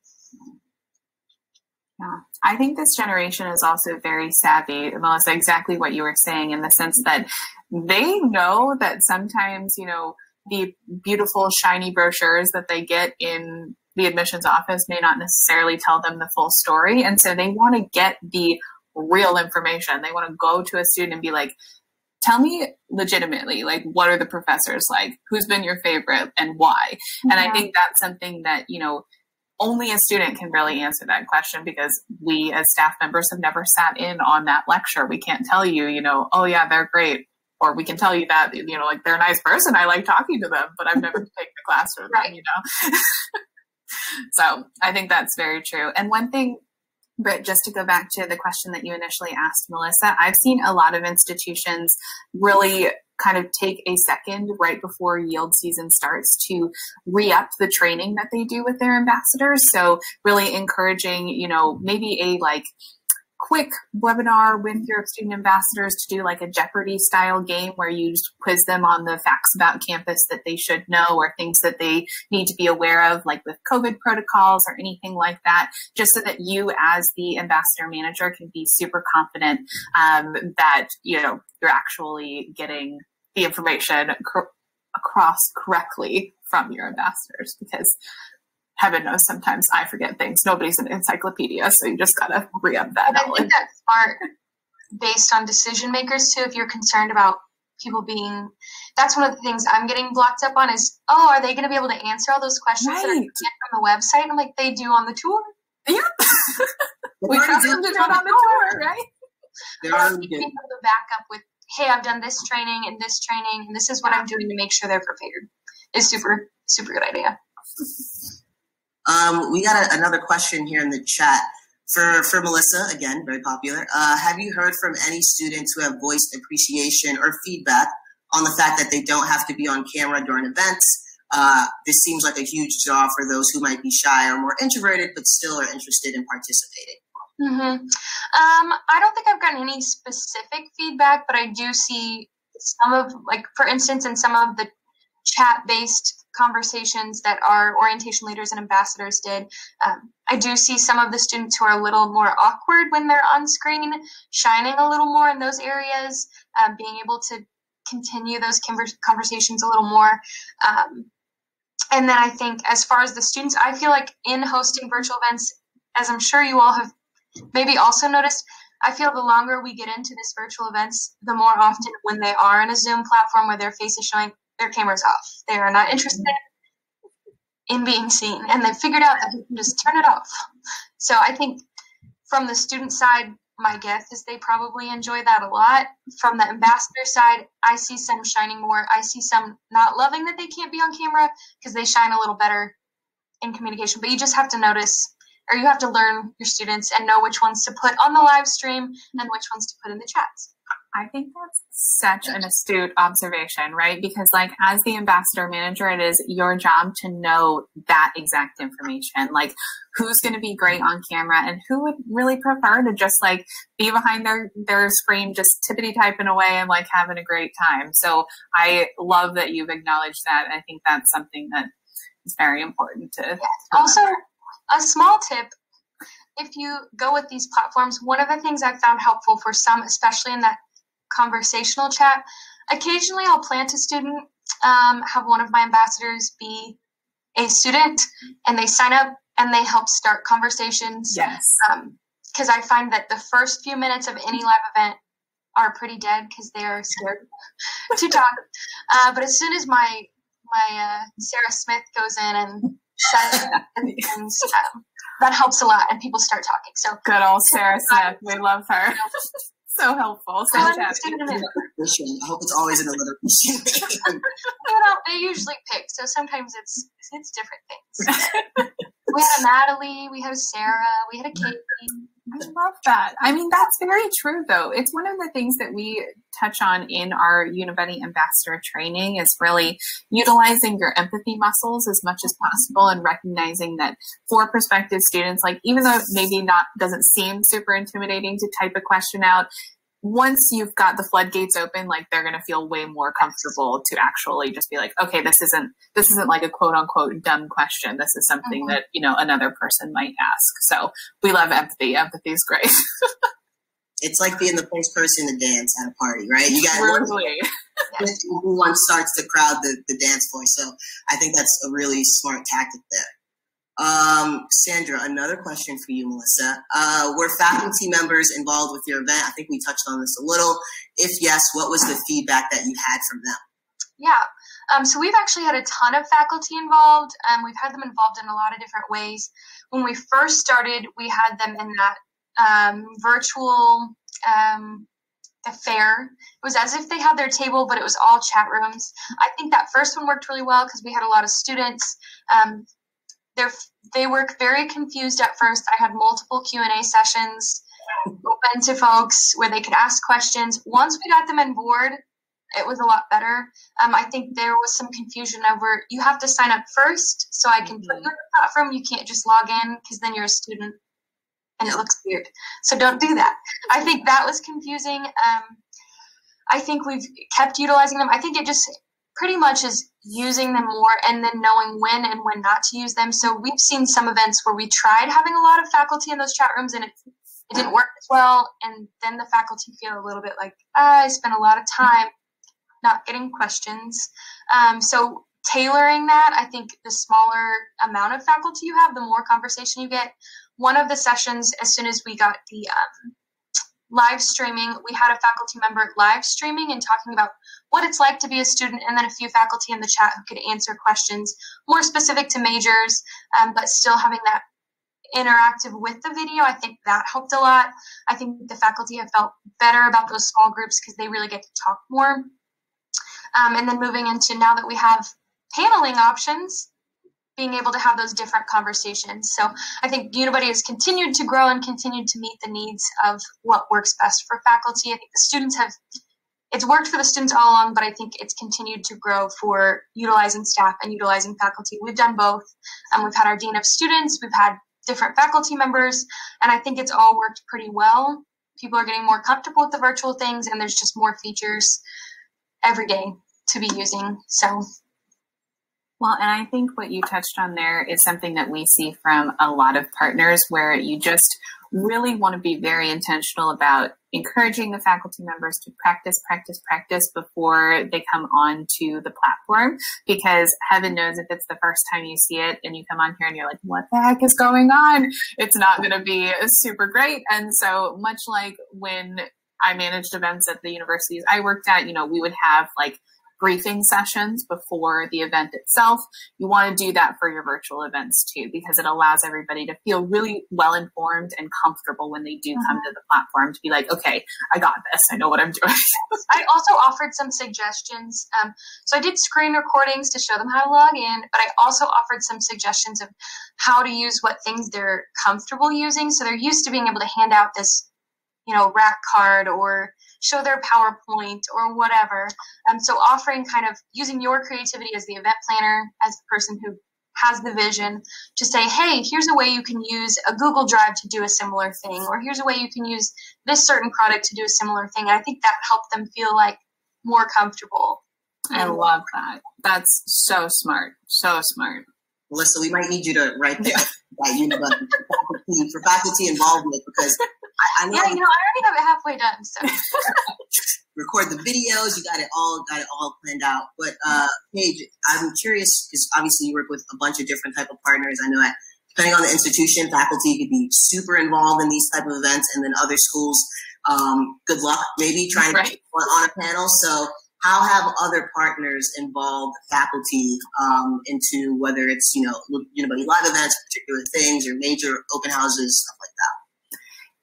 Yeah, I think this generation is also very savvy, Melissa, exactly what you were saying in the sense that they know that sometimes, you know, the beautiful, shiny brochures that they get in the admissions office may not necessarily tell them the full story. And so they want to get the real information. They want to go to a student and be like, tell me legitimately, like, what are the professors like? Who's been your favorite and why? Yeah. And I think that's something that, you know, only a student can really answer that question because we as staff members have never sat in on that lecture. We can't tell you, you know, oh yeah, they're great. Or we can tell you that, you know, like they're a nice person. I like talking to them, but I've never taken the class with right. them, you know? so I think that's very true. And one thing Britt, just to go back to the question that you initially asked, Melissa, I've seen a lot of institutions really kind of take a second right before yield season starts to re-up the training that they do with their ambassadors. So really encouraging, you know, maybe a like quick webinar with your student ambassadors to do like a Jeopardy style game where you just quiz them on the facts about campus that they should know or things that they need to be aware of, like with COVID protocols or anything like that, just so that you as the ambassador manager can be super confident um, that, you know, you're actually getting the information across correctly from your ambassadors because heaven knows sometimes I forget things. Nobody's an encyclopedia, so you just gotta re up that. I think that's smart based on decision makers too. If you're concerned about people being, that's one of the things I'm getting blocked up on is, oh, are they going to be able to answer all those questions right. that are from the website? I'm like, they do on the tour. Yeah, we trust them to do it on the tour, right? They're or being able to back up with, hey, I've done this training and this training, and this is what I'm doing to make sure they're prepared. Is super super good idea. Um, we got a, another question here in the chat for for Melissa. Again, very popular. Uh, have you heard from any students who have voiced appreciation or feedback on the fact that they don't have to be on camera during events? Uh, this seems like a huge draw for those who might be shy or more introverted, but still are interested in participating. Mm-hmm. Um, I don't think I've gotten any specific feedback, but I do see some of, like, for instance, in some of the chat based conversations that our orientation leaders and ambassadors did. Um, I do see some of the students who are a little more awkward when they're on screen, shining a little more in those areas, um, being able to continue those conversations a little more. Um, and then I think, as far as the students, I feel like in hosting virtual events, as I'm sure you all have maybe also noticed, I feel the longer we get into this virtual events, the more often when they are in a Zoom platform where their face is showing, their cameras off. They are not interested in being seen, and they've figured out that they can just turn it off. So I think from the student side, my guess is they probably enjoy that a lot. From the ambassador side, I see some shining more. I see some not loving that they can't be on camera because they shine a little better in communication. But you just have to notice or you have to learn your students and know which ones to put on the live stream and which ones to put in the chats. I think that's such an astute observation, right? Because, like, as the ambassador manager, it is your job to know that exact information. Like, who's going to be great on camera and who would really prefer to just like be behind their their screen, just tippity typing away and like having a great time. So, I love that you've acknowledged that. I think that's something that is very important to. Yes. Also, a small tip if you go with these platforms, one of the things I found helpful for some, especially in that conversational chat. Occasionally, I'll plant a student, um, have one of my ambassadors be a student, and they sign up and they help start conversations. Yes. Because um, I find that the first few minutes of any live event are pretty dead because they are scared to talk. Uh, but as soon as my my uh, Sarah Smith goes in and says and, and um, that helps a lot, and people start talking. So good old Sarah Smith, we love her. so helpful. So I hope it's always in another question. well, they usually pick, so sometimes it's it's different things. we had a Natalie, we had a Sarah, we had a Katie. I love that. I mean, that's very true, though. It's one of the things that we touch on in our Unibuddy ambassador training is really utilizing your empathy muscles as much as possible and recognizing that for prospective students, like even though maybe not doesn't seem super intimidating to type a question out, once you've got the floodgates open, like they're going to feel way more comfortable to actually just be like, okay, this isn't this isn't like a quote unquote dumb question. This is something mm-hmm. that you know another person might ask. So we love empathy. Empathy is great. it's like being the first person to dance at a party, right? You got really. who one starts to crowd the, the dance floor. So I think that's a really smart tactic there. Um, Sandra, another question for you, Melissa. Uh, were faculty members involved with your event? I think we touched on this a little. If yes, what was the feedback that you had from them? Yeah, Um, so we've actually had a ton of faculty involved. Um, we've had them involved in a lot of different ways. When we first started, we had them in that um, virtual um, the fair. It was as if they had their table, but it was all chat rooms. I think that first one worked really well because we had a lot of students. Um, they they were very confused at first. I had multiple Q and A sessions open to folks where they could ask questions. Once we got them on board, it was a lot better. Um, I think there was some confusion over you have to sign up first, so I can put you on the platform. You can't just log in because then you're a student and it looks weird. So don't do that. I think that was confusing. Um, I think we've kept utilizing them. I think it just pretty much is using them more and then knowing when and when not to use them. So we've seen some events where we tried having a lot of faculty in those chat rooms and it, it didn't work as well. And then the faculty feel a little bit like, ah, I spent a lot of time not getting questions. Um, so tailoring that, I think the smaller amount of faculty you have, the more conversation you get. One of the sessions, as soon as we got the um, live streaming, we had a faculty member live streaming and talking about what it's like to be a student, and then a few faculty in the chat who could answer questions more specific to majors, um, but still having that interactive with the video. I think that helped a lot. I think the faculty have felt better about those small groups because they really get to talk more. Um, and then moving into now that we have paneling options, being able to have those different conversations. So I think Unibuddy has continued to grow and continued to meet the needs of what works best for faculty. I think the students have it's worked for the students all along, but I think it's continued to grow for utilizing staff and utilizing faculty. We've done both. Um, we've had our dean of students, we've had different faculty members, and I think it's all worked pretty well. People are getting more comfortable with the virtual things, and there's just more features every day to be using. So well, and I think what you touched on there is something that we see from a lot of partners where you just really want to be very intentional about encouraging the faculty members to practice, practice, practice before they come on to the platform. Because heaven knows if it's the first time you see it and you come on here and you're like, what the heck is going on? It's not going to be super great. And so, much like when I managed events at the universities I worked at, you know, we would have like briefing sessions before the event itself. You want to do that for your virtual events too, because it allows everybody to feel really well informed and comfortable when they do mm-hmm. come to the platform to be like, okay, I got this. I know what I'm doing. I also offered some suggestions. Um, so I did screen recordings to show them how to log in, but I also offered some suggestions of how to use what things they're comfortable using. So they're used to being able to hand out this, you know, rack card or show their PowerPoint or whatever. Um, so offering kind of using your creativity as the event planner, as the person who has the vision to say, hey, here's a way you can use a Google Drive to do a similar thing, or here's a way you can use this certain product to do a similar thing. And I think that helped them feel like more comfortable. I love that. That's so smart. So smart. Melissa, we might need you to write that, that Unibuddy for faculty involvement because I, I know. Yeah, you know, I already have it halfway done. So record the videos. You got it all got it all planned out. But uh, Paige, I'm curious because obviously you work with a bunch of different type of partners. I know that depending on the institution, faculty could be super involved in these type of events, and then other schools, um, good luck maybe trying right. to on a panel. So how have other partners involved faculty um, into whether it's you know Unibuddy live events, particular things, or major open houses, stuff like that?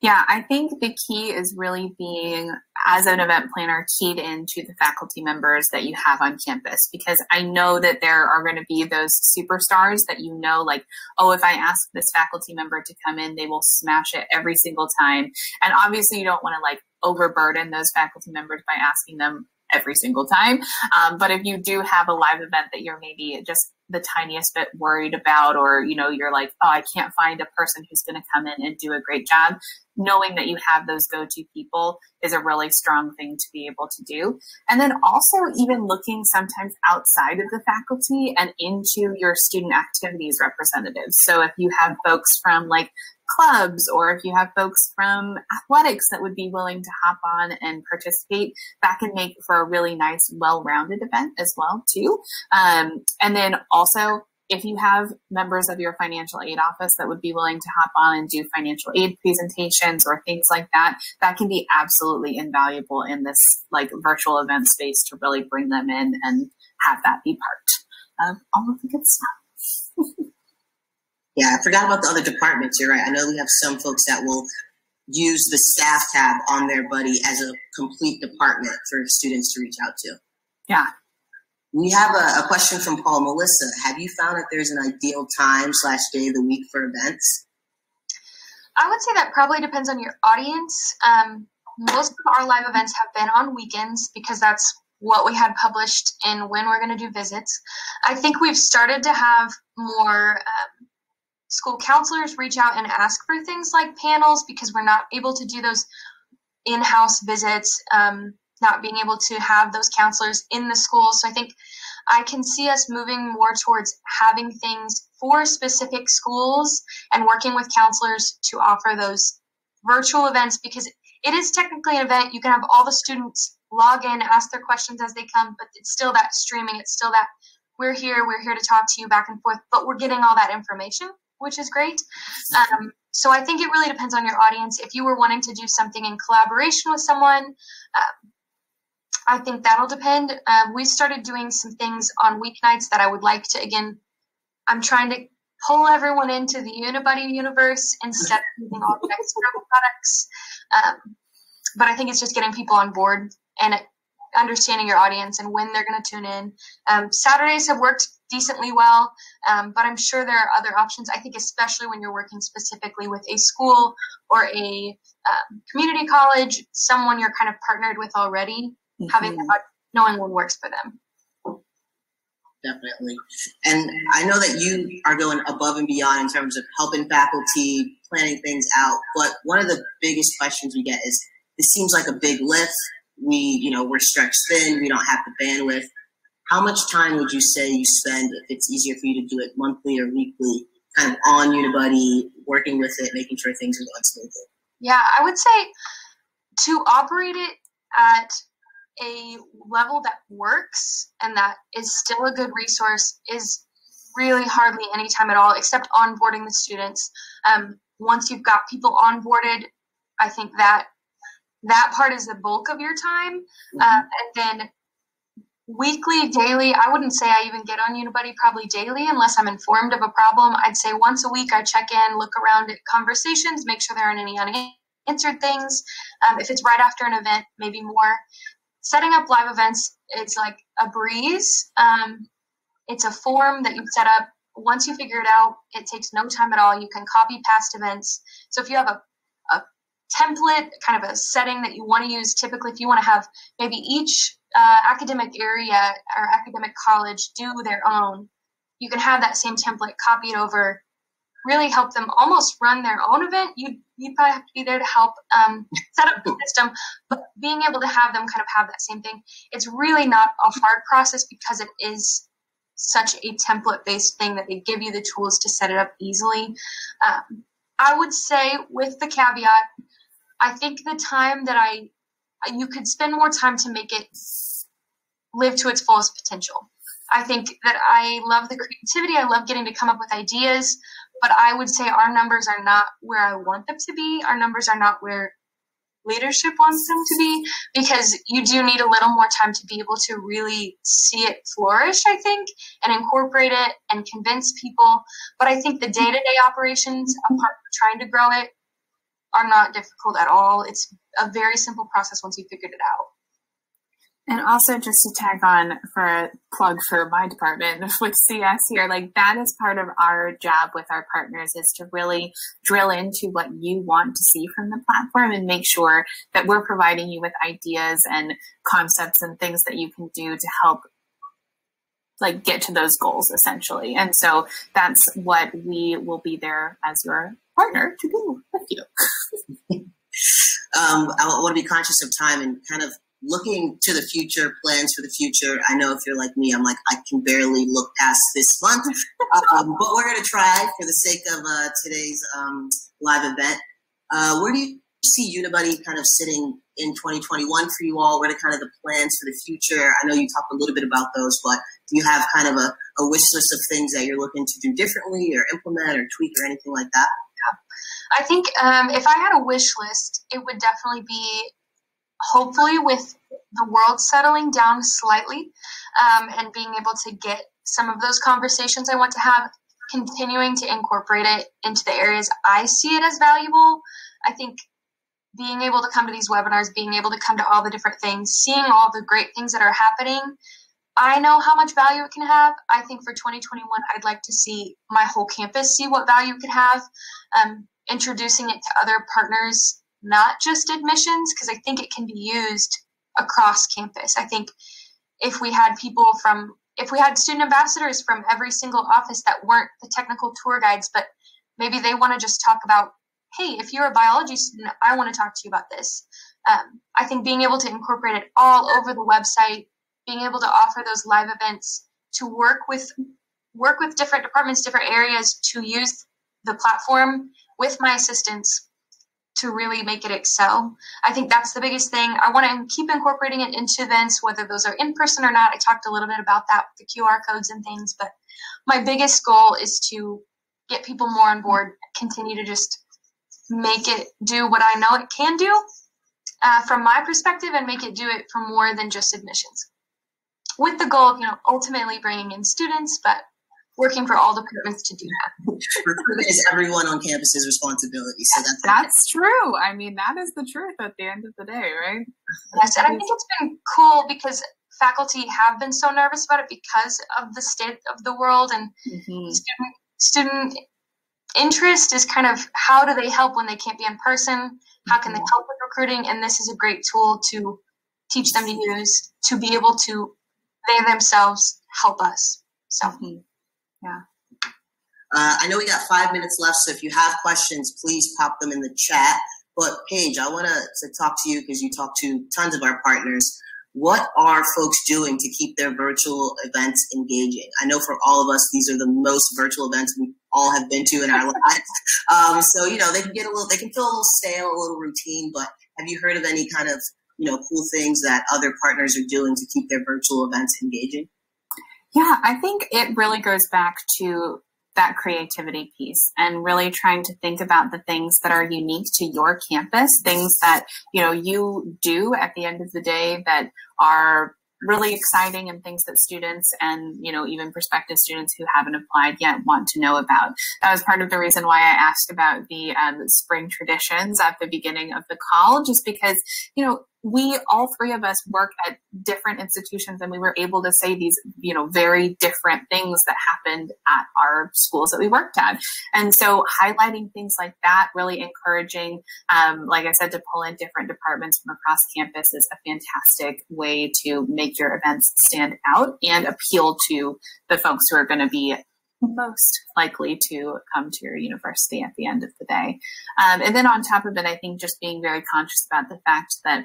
Yeah, I think the key is really being, as an event planner, keyed into the faculty members that you have on campus. Because I know that there are going to be those superstars that you know, like, oh, if I ask this faculty member to come in, they will smash it every single time. And obviously, you don't want to like overburden those faculty members by asking them every single time. Um, but if you do have a live event that you're maybe just the tiniest bit worried about, or you know, you're like, oh, I can't find a person who's going to come in and do a great job, knowing that you have those go to people is a really strong thing to be able to do. And then also, even looking sometimes outside of the faculty and into your student activities representatives. So if you have folks from like clubs or if you have folks from athletics that would be willing to hop on and participate, that can make for a really nice, well-rounded event as well too. Um, and then also if you have members of your financial aid office that would be willing to hop on and do financial aid presentations or things like that, that can be absolutely invaluable in this like virtual event space to really bring them in and have that be part of all of the good stuff. yeah, I forgot about the other departments. You're right. I know we have some folks that will use the staff tab on their buddy as a complete department for students to reach out to. Yeah. We have a, a question from Paul. Melissa, have you found that there's an ideal time slash day of the week for events? I would say that probably depends on your audience. Um, most of our live events have been on weekends because that's what we had published in when we're going to do visits. I think we've started to have more um, school counselors reach out and ask for things like panels because we're not able to do those in-house visits um, not being able to have those counselors in the school. So i think i can see us moving more towards having things for specific schools and working with counselors to offer those virtual events because it is technically an event. You can have all the students log in ask their questions as they come but it's still that streaming. It's still that we're here. We're here to talk to you back and forth but we're getting all that information which is great. Um, so I think it really depends on your audience. If you were wanting to do something in collaboration with someone, um, I think that'll depend. Uh, we started doing some things on weeknights that I would like to, again, I'm trying to pull everyone into the Unibuddy universe instead of using all the external products. Um, but I think it's just getting people on board and understanding your audience and when they're going to tune in. Um, Saturdays have worked decently well, um, but I'm sure there are other options. I think, especially when you're working specifically with a school or a um, community college, someone you're kind of partnered with already, mm-hmm. having knowing what works for them. Definitely. And I know that you are going above and beyond in terms of helping faculty, planning things out. But one of the biggest questions we get is this seems like a big lift we, you know, we're stretched thin, we don't have the bandwidth. How much time would you say you spend if it's easier for you to do it monthly or weekly, kind of on Unibuddy, working with it, making sure things are going smoothly? Yeah, I would say to operate it at a level that works and that is still a good resource is really hardly any time at all, except onboarding the students. Um, once you've got people onboarded, I think that that part is the bulk of your time. Mm-hmm. Uh, and then weekly, daily, I wouldn't say I even get on Unibuddy probably daily unless I'm informed of a problem. I'd say once a week I check in, look around at conversations, make sure there aren't any unanswered things. Um, if it's right after an event, maybe more. Setting up live events, it's like a breeze. Um, it's a form that you set up. Once you figure it out, it takes no time at all. You can copy past events. So if you have a template, kind of a setting that you want to use. Typically, if you want to have maybe each uh, academic area or academic college do their own, you can have that same template, copied over, really help them almost run their own event. You you probably have to be there to help um, set up the system, but being able to have them kind of have that same thing, it's really not a hard process because it is such a template based thing that they give you the tools to set it up easily. Um, I would say, with the caveat, I think the time that I you could spend more time to make it live to its fullest potential. I think that I love the creativity. I love getting to come up with ideas, but I would say our numbers are not where I want them to be. Our numbers are not where leadership wants them to be because you do need a little more time to be able to really see it flourish, I think, and incorporate it and convince people. But I think the day to day operations, apart from trying to grow it, are not difficult at all. It's a very simple process once you figured it out. And also, just to tag on for a plug for my department with CS here, like that is part of our job with our partners is to really drill into what you want to see from the platform and make sure that we're providing you with ideas and concepts and things that you can do to help like get to those goals essentially. And so that's what we will be there as your partner to do with you. um, I want to be conscious of time and kind of looking to the future, plans for the future. I know if you're like me, I'm like, I can barely look past this month, um, but we're going to try for the sake of uh, today's um, live event. Uh, where do you see Unibuddy kind of sitting in 2021 for you all? What are kind of the plans for the future? I know you talked a little bit about those, but do you have kind of a, a wish list of things that you're looking to do differently or implement or tweak or anything like that? Yeah. I think um, if I had a wish list, it would definitely be hopefully with the world settling down slightly um, and being able to get some of those conversations I want to have, continuing to incorporate it into the areas I see it as valuable. I think being able to come to these webinars, being able to come to all the different things, seeing all the great things that are happening, I know how much value it can have. I think for 2021, I'd like to see my whole campus see what value it can have, um, introducing it to other partners, not just admissions, because I think it can be used across campus. I think if we had people from if we had student ambassadors from every single office that weren't the technical tour guides, but maybe they want to just talk about, hey, if you're a biology student, I want to talk to you about this. Um, I think being able to incorporate it all over the website, being able to offer those live events, to work with work with different departments, different areas to use the platform with my assistants to really make it excel. I think that's the biggest thing. I want to keep incorporating it into events, whether those are in person or not. I talked a little bit about that with the QR codes and things, but my biggest goal is to get people more on board, continue to just make it do what I know it can do uh, from my perspective and make it do it for more than just admissions. With the goal of, you know, ultimately bringing in students, but working for all departments to do that. Recruitment is everyone on campus's responsibility. So that's that's true. I mean, that is the truth at the end of the day, right? Yes, and I think it's been cool because faculty have been so nervous about it because of the state of the world and mm-hmm. student student interest is kind of how do they help when they can't be in person? How can they mm-hmm. help with recruiting? And this is a great tool to teach them to use to be able to they themselves help us. So. Mm-hmm. Yeah. Uh, I know we got five minutes left, so if you have questions, please pop them in the chat. But Paige, I want to talk to you because you talk to tons of our partners. What are folks doing to keep their virtual events engaging? I know for all of us, these are the most virtual events we all have been to in our lives. Um, so you know they can get a little, they can feel a little stale, a little routine. But have you heard of any kind of you know cool things that other partners are doing to keep their virtual events engaging? Yeah, I think it really goes back to that creativity piece and really trying to think about the things that are unique to your campus, things that, you know, you do at the end of the day that are really exciting and things that students and you know even prospective students who haven't applied yet want to know about. That was part of the reason why i asked about the um, spring traditions at the beginning of the call just because you know we all three of us work at different institutions and we were able to say these you know very different things that happened at our schools that we worked at and so highlighting things like that really encouraging um, like i said to pull in different departments from across campus is a fantastic way to make your events stand out and appeal to the folks who are going to be most likely to come to your university at the end of the day. Um, and then on top of it, I think just being very conscious about the fact that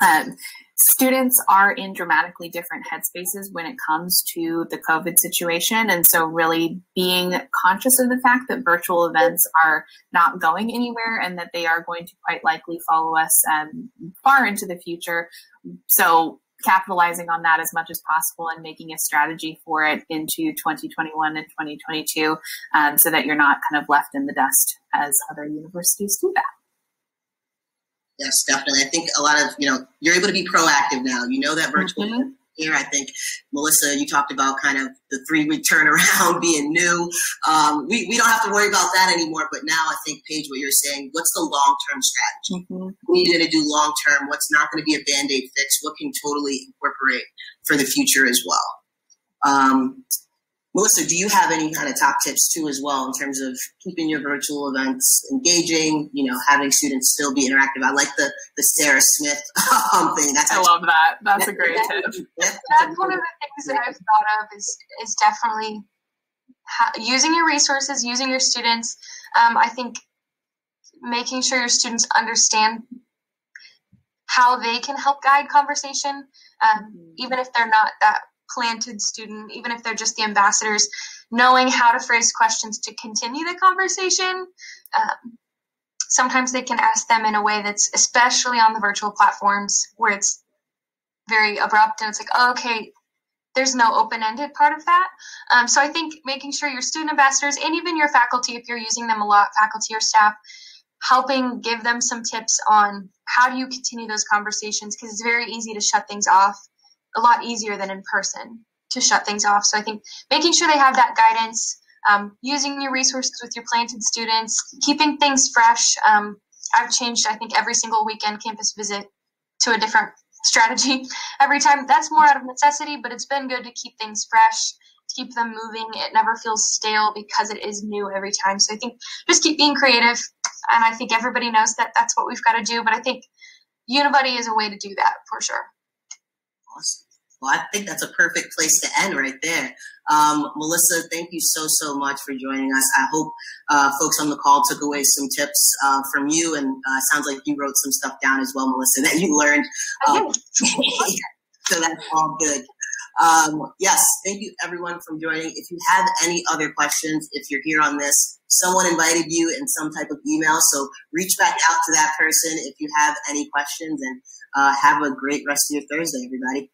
um, students are in dramatically different headspaces when it comes to the COVID situation. And so, really being conscious of the fact that virtual events are not going anywhere and that they are going to quite likely follow us um, far into the future. So, capitalizing on that as much as possible and making a strategy for it into 2021 and 2022 um, so that you're not kind of left in the dust as other universities do that. Yes, definitely. I think a lot of, you know, you're able to be proactive now. You know that virtual mm-hmm. here. I think, Melissa, you talked about kind of the three week turnaround being new. Um, we, we don't have to worry about that anymore. But now I think, Paige, what you're saying, what's the long term strategy? Mm-hmm. What are you going to do long term? What's not going to be a band aid fix? What can totally incorporate for the future as well? Um, Melissa, do you have any kind of top tips too, as well, in terms of keeping your virtual events engaging? You know, having students still be interactive. I like the the Sarah Smith um, thing. That's I love that. That's a great tip. That's one of the things that I've thought of is is definitely ha- using your resources, using your students. Um, I think making sure your students understand how they can help guide conversation, um, mm-hmm. even if they're not that planted student, even if they're just the ambassadors, knowing how to phrase questions to continue the conversation. Um, sometimes they can ask them in a way that's, especially on the virtual platforms, where it's very abrupt and it's like, oh, okay, there's no open ended part of that. Um, so I think making sure your student ambassadors and even your faculty, if you're using them a lot, faculty or staff, helping give them some tips on how do you continue those conversations? Because it's very easy to shut things off, a lot easier than in person to shut things off. So I think making sure they have that guidance, um, using your resources with your planted students, keeping things fresh. Um, I've changed, I think, every single weekend campus visit to a different strategy every time. That's more out of necessity, but it's been good to keep things fresh, to keep them moving. It never feels stale because it is new every time. So I think just keep being creative. And I think everybody knows that that's what we've got to do. But I think Unibuddy is a way to do that for sure. Awesome. Well, I think that's a perfect place to end right there. Um, Melissa, thank you so, so much for joining us. I hope uh, folks on the call took away some tips uh, from you, and uh, sounds like you wrote some stuff down as well, Melissa, that you learned. Um, so that's all good. Um, yes, thank you everyone for joining. If you have any other questions, if you're here on this, someone invited you in some type of email, so reach back out to that person if you have any questions, and uh, have a great rest of your Thursday, everybody.